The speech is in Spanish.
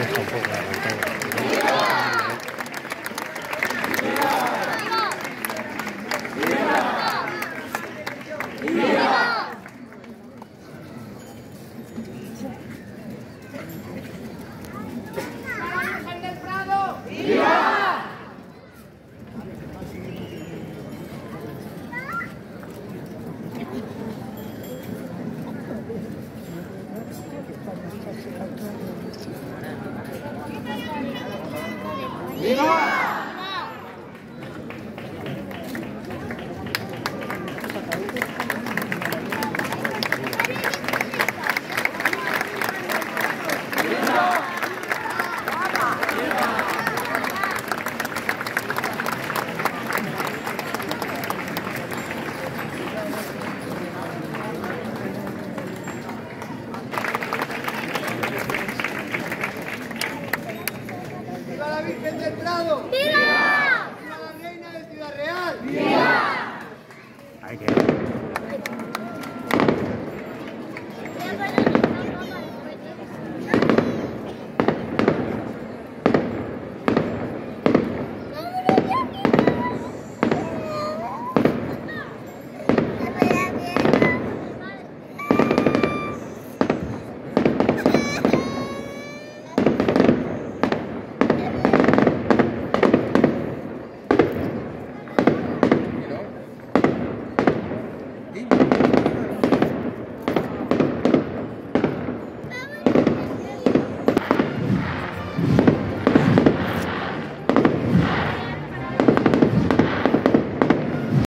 好不容易回 You know? la Virgen del Prado.